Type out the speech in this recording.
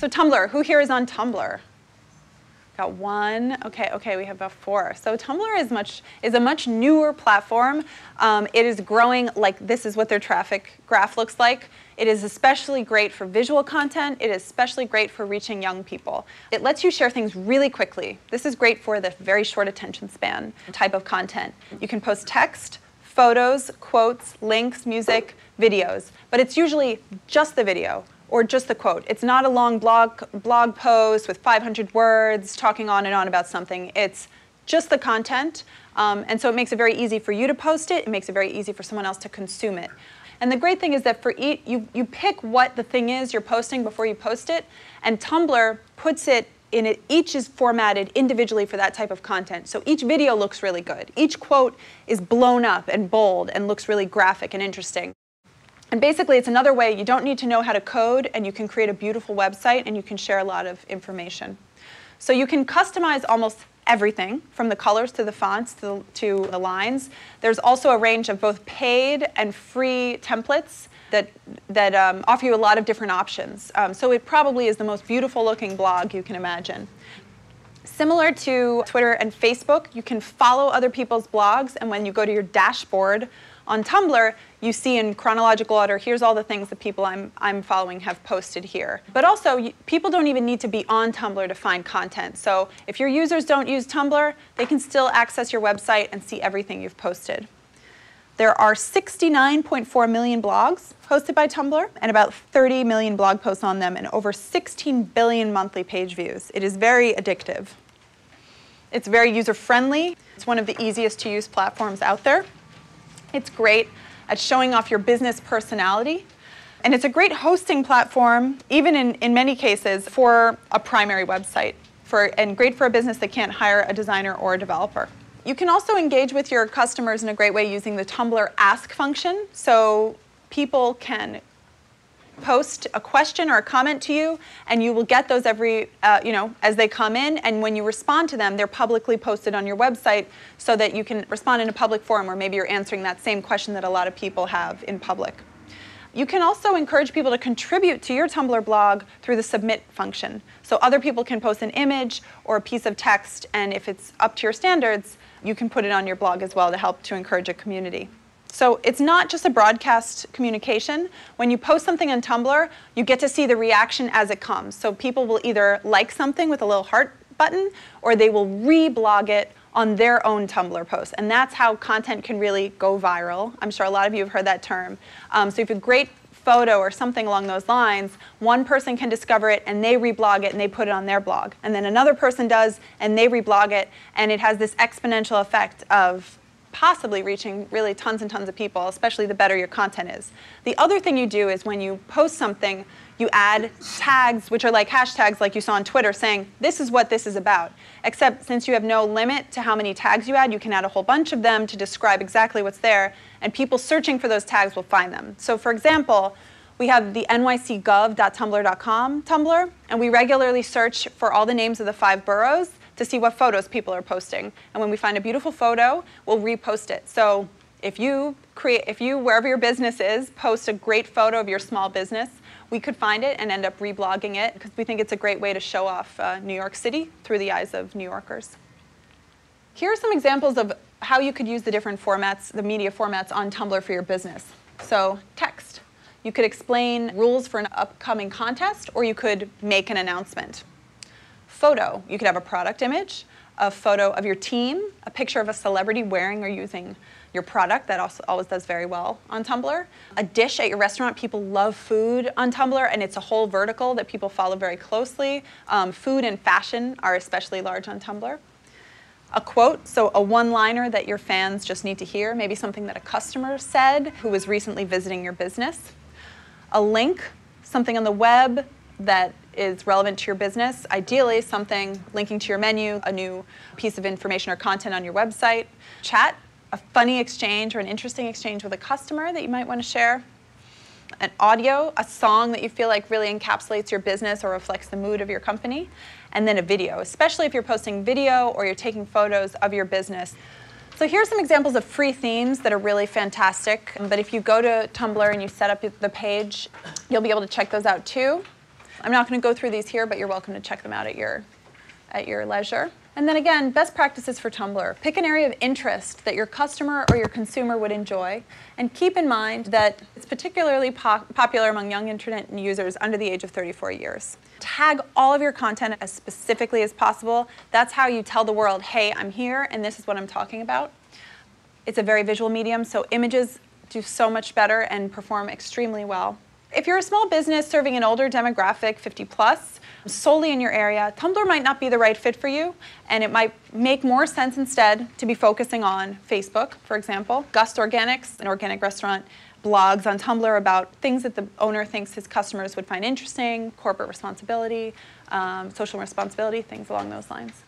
So Tumblr, who here is on Tumblr? Got one. Okay, okay, we have about four. So Tumblr is much is a much newer platform. Um, it is growing like this is what their traffic graph looks like. It is especially great for visual content. It is especially great for reaching young people. It lets you share things really quickly. This is great for the very short attention span type of content. You can post text, photos, quotes, links, music, videos, but it's usually just the video or just the quote. It's not a long blog, blog post with 500 words talking on and on about something. It's just the content. Um, and so it makes it very easy for you to post it. It makes it very easy for someone else to consume it. And the great thing is that for each, you, you pick what the thing is you're posting before you post it, and Tumblr puts it in it, each is formatted individually for that type of content. So each video looks really good. Each quote is blown up and bold and looks really graphic and interesting. And basically, it's another way you don't need to know how to code, and you can create a beautiful website, and you can share a lot of information. So you can customize almost everything, from the colors to the fonts to the, to the lines. There's also a range of both paid and free templates that, that um, offer you a lot of different options. Um, so it probably is the most beautiful looking blog you can imagine. Similar to Twitter and Facebook, you can follow other people's blogs, and when you go to your dashboard on Tumblr, you see in chronological order, here's all the things that people I'm, I'm following have posted here. But also, people don't even need to be on Tumblr to find content. So if your users don't use Tumblr, they can still access your website and see everything you've posted. There are 69.4 million blogs hosted by Tumblr and about 30 million blog posts on them and over 16 billion monthly page views. It is very addictive. It's very user-friendly. It's one of the easiest to use platforms out there. It's great at showing off your business personality. And it's a great hosting platform, even in, in many cases, for a primary website, for, and great for a business that can't hire a designer or a developer. You can also engage with your customers in a great way using the Tumblr Ask function. So people can post a question or a comment to you, and you will get those every, uh, you know, as they come in. And when you respond to them, they're publicly posted on your website so that you can respond in a public forum where maybe you're answering that same question that a lot of people have in public. You can also encourage people to contribute to your Tumblr blog through the submit function. So other people can post an image or a piece of text, and if it's up to your standards, you can put it on your blog as well to help to encourage a community. So it's not just a broadcast communication. When you post something on Tumblr, you get to see the reaction as it comes. So people will either like something with a little heart button, or they will reblog it on their own Tumblr post. And that's how content can really go viral. I'm sure a lot of you have heard that term. Um, so if you have a great photo or something along those lines, one person can discover it and they reblog it and they put it on their blog. And then another person does and they reblog it, and it has this exponential effect of possibly reaching really tons and tons of people, especially the better your content is. The other thing you do is when you post something, you add tags, which are like hashtags like you saw on Twitter saying, this is what this is about. Except since you have no limit to how many tags you add, you can add a whole bunch of them to describe exactly what's there, and people searching for those tags will find them. So for example, we have the nycgov.tumblr.com Tumblr, and we regularly search for all the names of the five boroughs to see what photos people are posting. And when we find a beautiful photo, we'll repost it. So if you create, if you, wherever your business is, post a great photo of your small business, we could find it and end up reblogging it because we think it's a great way to show off uh, New York City through the eyes of New Yorkers. Here are some examples of how you could use the different formats, the media formats on Tumblr for your business. So text. You could explain rules for an upcoming contest, or you could make an announcement photo. You could have a product image, a photo of your team, a picture of a celebrity wearing or using your product. That also always does very well on Tumblr. A dish at your restaurant. People love food on Tumblr, and it's a whole vertical that people follow very closely. Um, food and fashion are especially large on Tumblr. A quote, so a one-liner that your fans just need to hear, maybe something that a customer said who was recently visiting your business. A link, something on the web that is relevant to your business, ideally something linking to your menu, a new piece of information or content on your website, chat, a funny exchange or an interesting exchange with a customer that you might want to share, an audio, a song that you feel like really encapsulates your business or reflects the mood of your company, and then a video, especially if you're posting video or you're taking photos of your business. So here's some examples of free themes that are really fantastic. But if you go to Tumblr and you set up the page, you'll be able to check those out too. I'm not going to go through these here, but you're welcome to check them out at your, at your leisure. And then again, best practices for Tumblr. Pick an area of interest that your customer or your consumer would enjoy, and keep in mind that it's particularly po popular among young internet users under the age of 34 years. Tag all of your content as specifically as possible. That's how you tell the world, hey, I'm here and this is what I'm talking about. It's a very visual medium, so images do so much better and perform extremely well. If you're a small business serving an older demographic, 50 plus, solely in your area, Tumblr might not be the right fit for you, and it might make more sense instead to be focusing on Facebook, for example. Gustorganics, an organic restaurant, blogs on Tumblr about things that the owner thinks his customers would find interesting, corporate responsibility, um, social responsibility, things along those lines.